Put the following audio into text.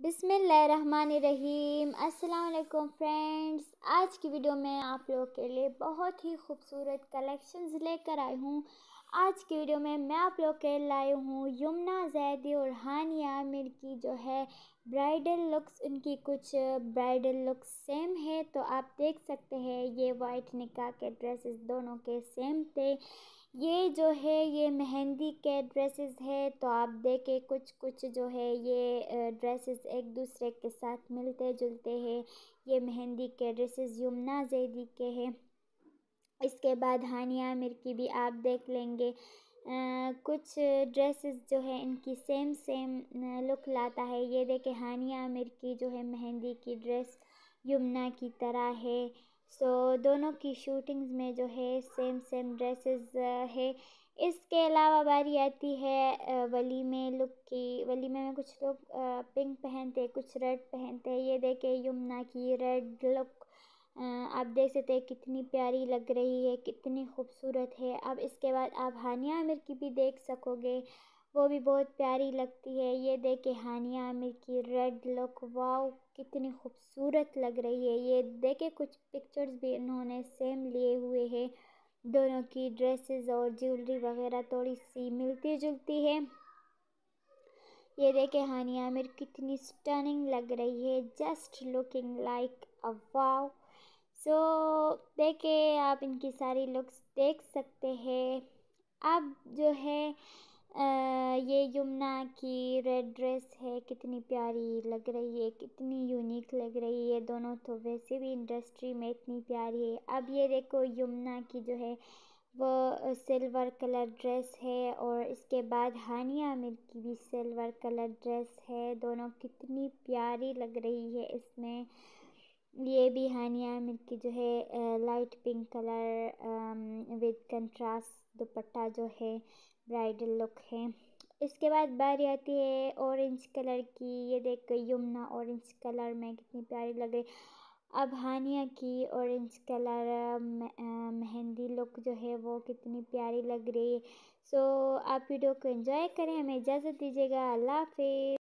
बिसमीम अस्सलाम फ्रेंड्स। आज की वीडियो में आप लोगों के लिए बहुत ही खूबसूरत कलेक्शंस लेकर आई हूँ। आज की वीडियो में मैं आप लोग के लाई हूँ यमुना जैदी और हानिया आमिर की जो है ब्राइडल लुक्स। उनकी कुछ ब्राइडल लुक्स सेम है तो आप देख सकते हैं, ये वाइट निकाह के ड्रेसेस दोनों के सेम थे। ये जो है ये मेहंदी के ड्रेसेस है तो आप देखें कुछ कुछ जो है ये ड्रेसेस एक दूसरे के साथ मिलते जुलते हैं। ये मेहंदी के ड्रेसेस यमुना जैदी के हैं। इसके बाद हानिया आमिर की भी आप देख लेंगे। आ, कुछ ड्रेसेस जो है इनकी सेम सेम लुक लाता है। ये देखें हानिया आमिर की जो है मेहंदी की ड्रेस यमुना की तरह है। सो so, दोनों की शूटिंग्स में जो है सेम सेम ड्रेसेस है। इसके अलावा बारी आती है वली में लुक की। वली में कुछ लोग पिंक पहनते कुछ रेड पहनते हैं। ये देखे यमुना की रेड लुक आप देख सकते हैं कितनी प्यारी लग रही है कितनी खूबसूरत है। अब इसके बाद आप हानिया आमिर की भी देख सकोगे। वो भी बहुत प्यारी लगती है। ये देखे हानिया आमिर की रेड लुक वाओ कितनी खूबसूरत लग रही है। ये देखे कुछ पिक्चर्स भी इन्होंने सेम लिए हुए हैं। दोनों की ड्रेसेस और ज्वेलरी वगैरह थोड़ी सी मिलती जुलती है। ये देखे हानिया आमिर कितनी स्टनिंग लग रही है। Just looking like a wow so देखे आप इनकी सारी लुक्स देख सकते हैं। अब जो है ये यमुना की रेड ड्रेस है, कितनी प्यारी लग रही है, कितनी यूनिक लग रही है, दोनों तो वैसे भी इंडस्ट्री में इतनी प्यारी है। अब ये देखो यमुना की जो है, वो सिल्वर कलर ड्रेस है और इसके बाद हानिया आमिर की भी सिल्वर कलर ड्रेस है। दोनों कितनी प्यारी लग रही है इसमें। ये भी हानिया आमिर की जो है light pink colour with contrast दुपट्टा जो है ब्राइडल लुक है। इसके बाद बारी आती है ऑरेंज कलर की। ये देख, यमुना ऑरेंज कलर में कितनी प्यारी लग रही। अब हानिया की ऑरेंज कलर मेहंदी लुक जो है, वो कितनी प्यारी लग रही। है सो आप वीडियो को एंजॉय करें। हमें इजाज़त दीजिएगा। अल्लाह हाफिज़।